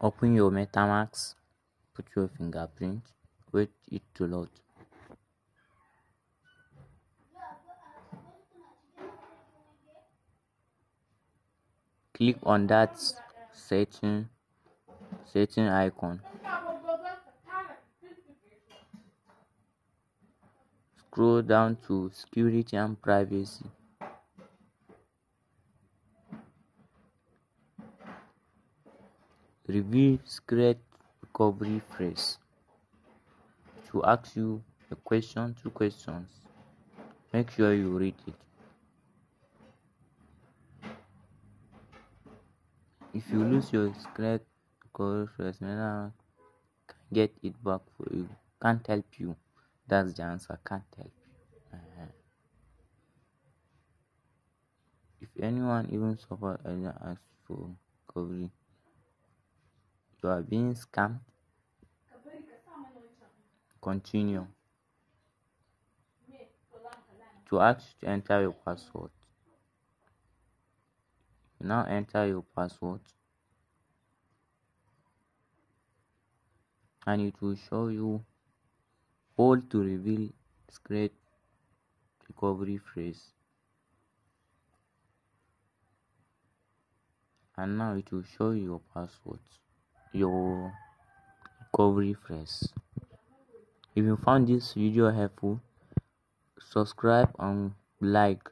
open your metamask put your fingerprint wait it to load. Click on that setting setting icon. Scroll down to security and privacy Review secret recovery phrase. To ask you a question, two questions. Make sure you read it. If you lose your secret recovery phrase, can get it back for you. Can't help you. That's the answer. Can't help you. Uh-huh. If anyone even suffer any ask for recovery, being scammed continue. To ask to enter your password. Now enter your password. And it will show you all to reveal secret recovery phrase. And now it will show you your password your recovery phrase if you found this video helpful subscribe and like